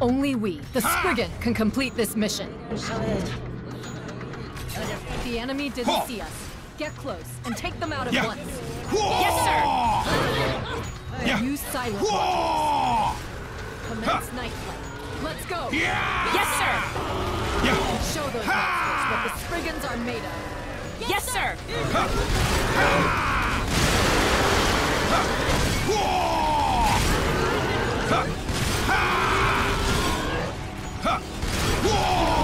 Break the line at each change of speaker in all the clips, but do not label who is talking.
Only we, the Spriggan, can complete this mission. The enemy didn't see us. Get close and take them out at
Yeah.
once.
Yes,
sir.
Yeah.
Use silent! Commence night flight. Let's go.
Yeah!
Yes, sir!
Yeah!
Show those monsters what the Spriggans are made of.
Yes, sir!
Yeah!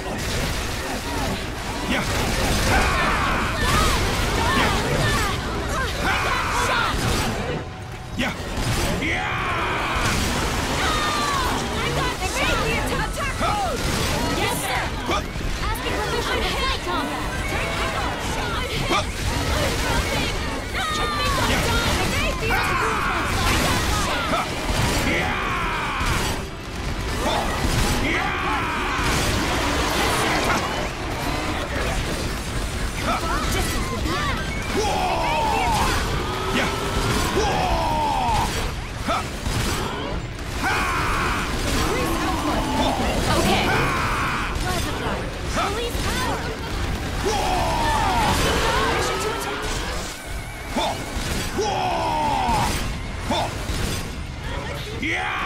Battle. Yeah!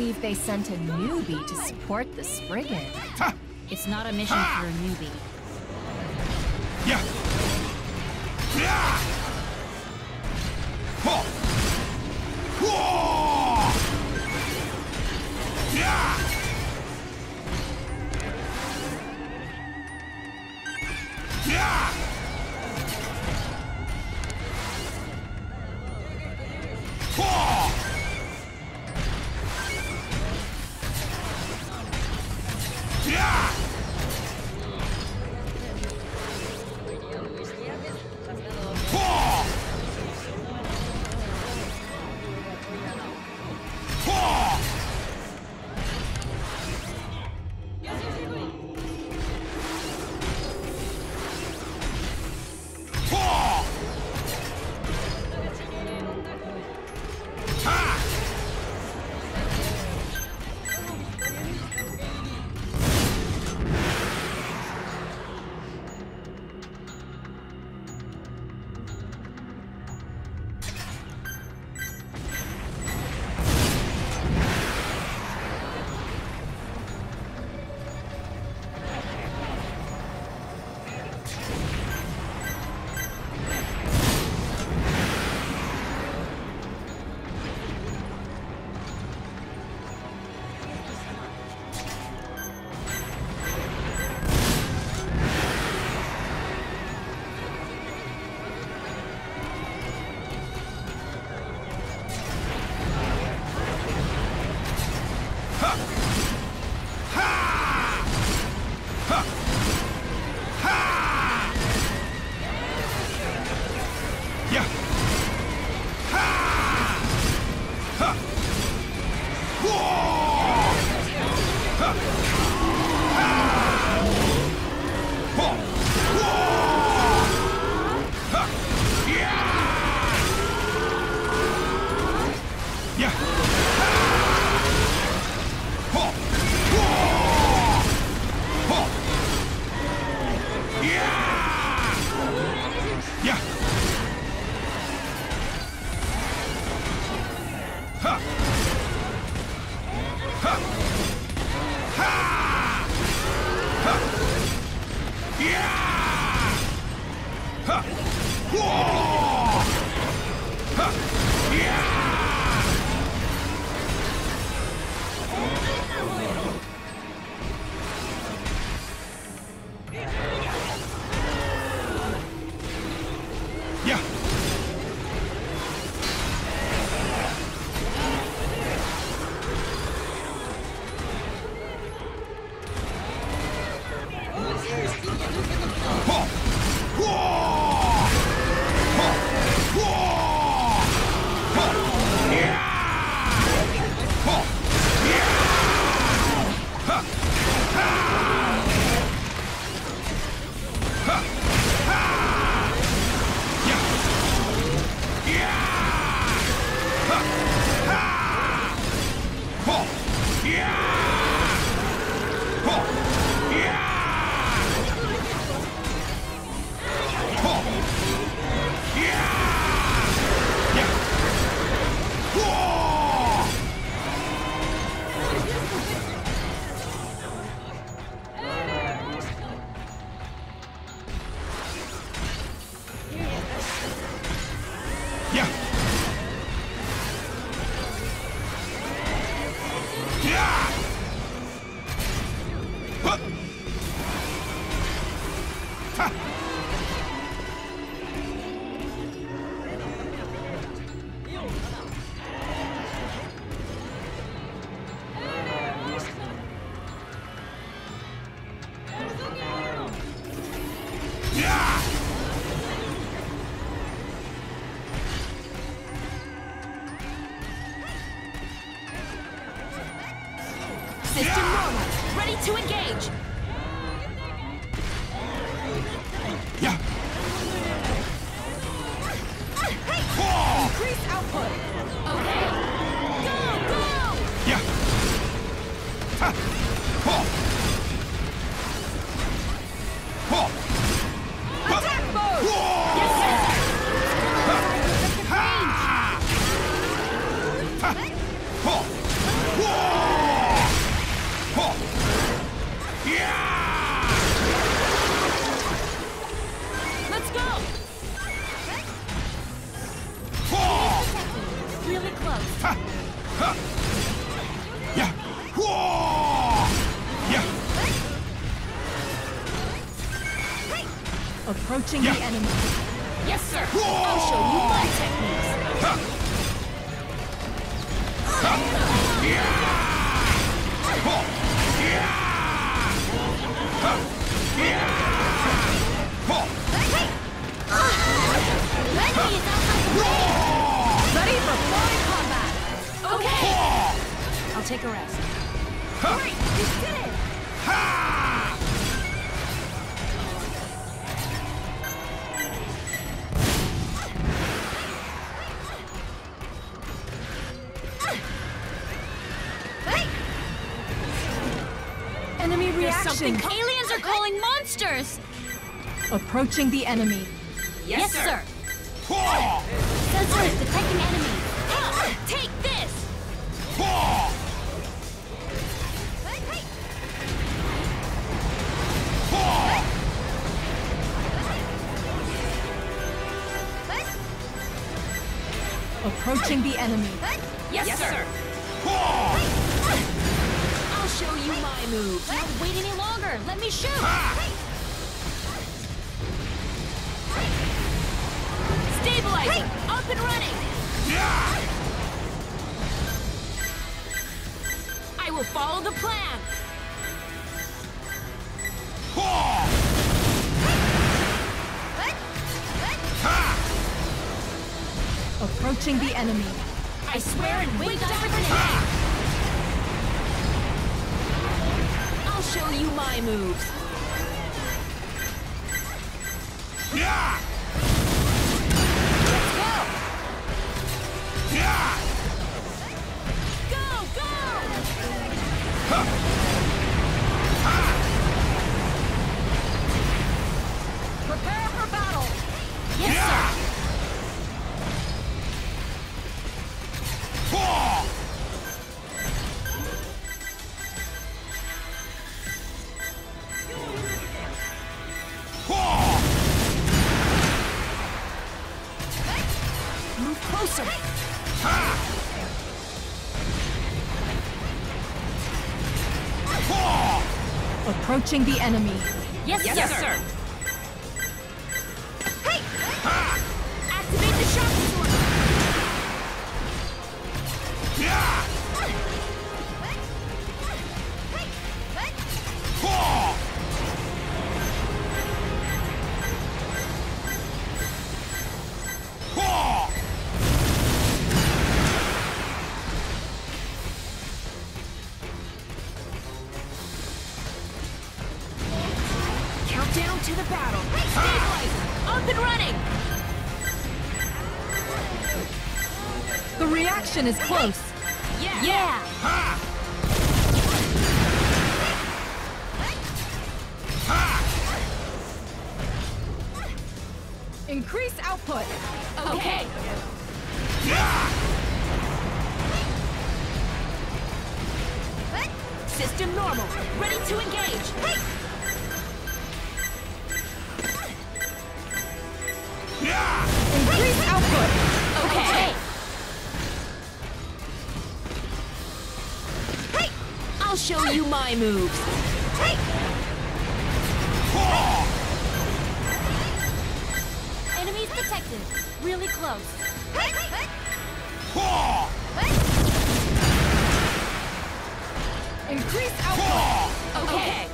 believe they sent a newbie to support the Spriggan.
It's not a mission
ha!
for a newbie.
Yeah. Yeah!
Output.
Yes, sir.
Whoa!
I'll show you my techniques.
Ha! Ha! Yeah! Oh! Yeah! Ha! Yeah! Oh!
Hey! Lenny is out of the way!
Ready for flying combat!
Okay! I'll take a rest.
Ha!
Great! You did it!
Ha! Something aliens are calling monsters!
Approaching the enemy.
Yes,
yes
sir. Sensors detecting enemy. Ah, take this!
Approaching the enemy.
Yes, yes sir.
sir.
I'll show you my move. You're waiting here, let me shoot!
Hey.
Ah! Stabilizer, hey. up and running!
Yeah.
I will follow the plan!
Approaching the enemy. Ah!
I swear and wink down for show you my moves.
Yeah!
Let's go!
Yeah!
Go, go!
Huh.
Yes,
yeah!
sir!
Four.
Approaching the enemy.
Yes,
Yes,
sir.
sir.
Hey, ah! activate the shock
Increase output.
Okay.
야!
System normal. Ready to engage.
야!
Increase output.
Okay. I'll show you my moves. Impressive. Really close.
Increase output.
Ha!
Okay.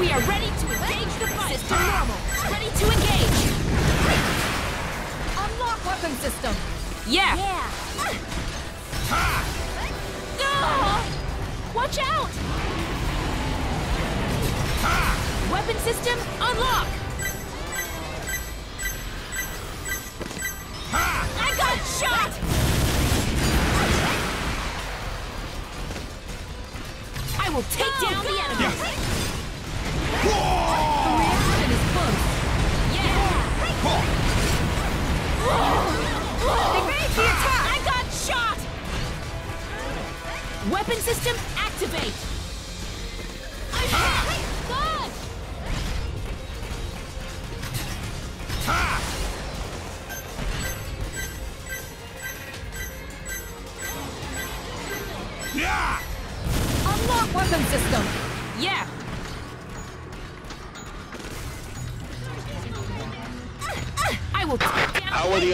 We are ready to engage the fight. System normal. Ready to engage.
Unlock weapon system.
Yeah.
Yeah.
Ah! Watch out! Weapon system unlock! I got shot! I will take oh, down the enemy!
The reaction is close.
Yeah!
Evade the attack.
I got shot! Weapon system activate!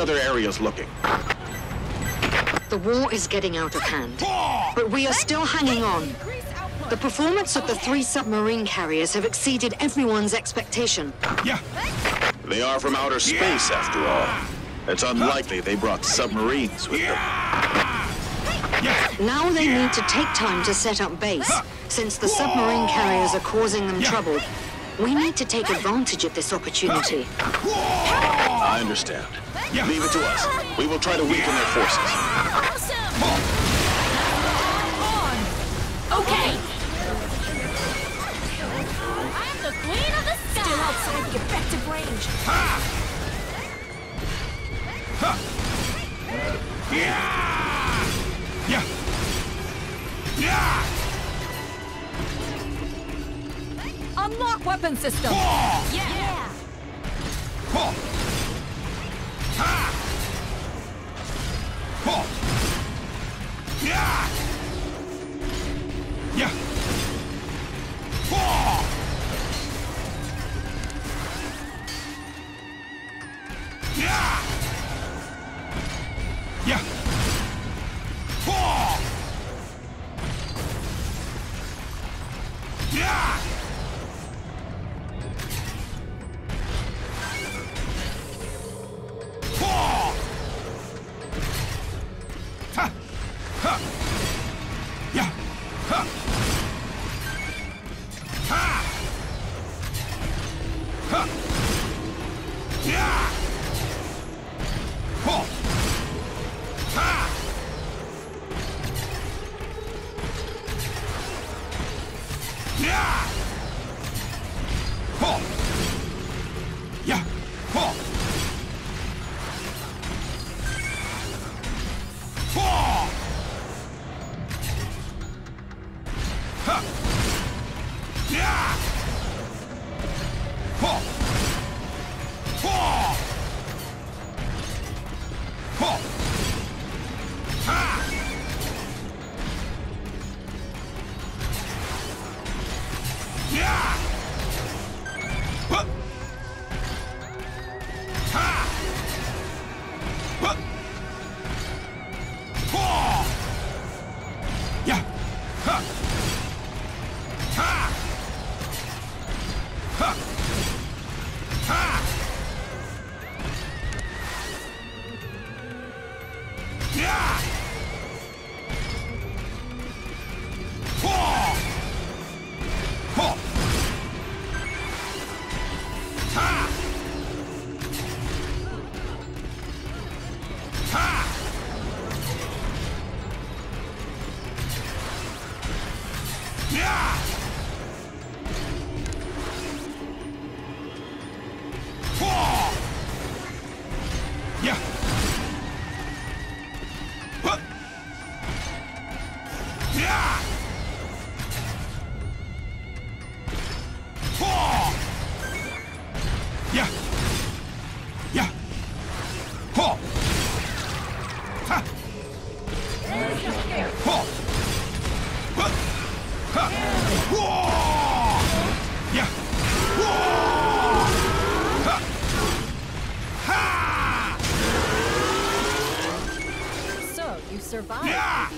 Other areas looking?
The war is getting out of hand, but we are still hanging on. The performance of the three submarine carriers have exceeded everyone's expectation.
Yeah!
They are from outer space, after all. It's unlikely they brought submarines with them.
Yeah!
Now they need to take time to set up base, since the submarine carriers are causing them trouble. We need to take advantage of this opportunity.
I understand.
Yeah!
Leave it to us. We will try to weaken their forces.
Awesome!
On.
Okay! I'm the queen of the sky! Still outside the effective range. Ha!
Yeah! Yeah! Yeah!
Unlock weapon system.
Ha!
Yeah!
Ha! Ha! Yeah! So you survived, yeah!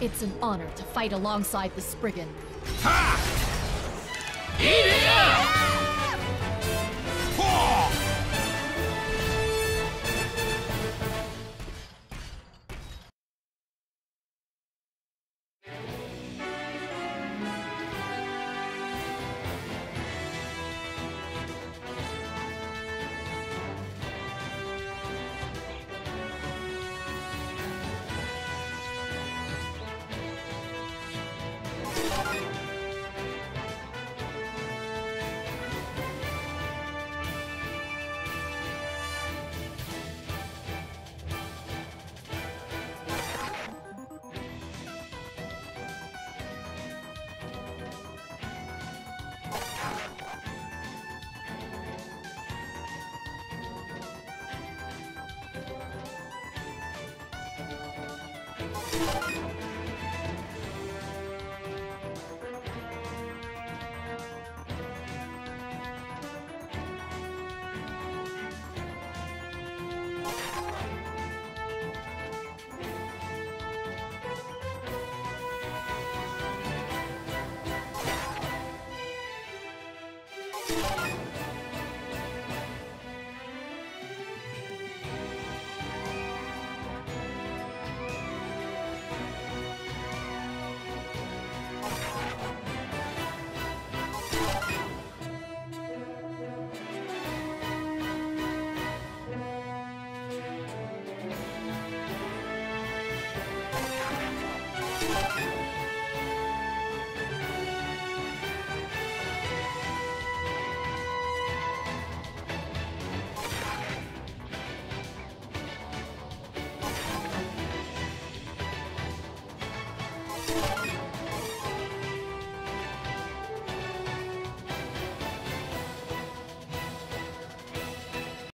It's an honor to fight alongside the Spriggan.
Ha! Eat it! you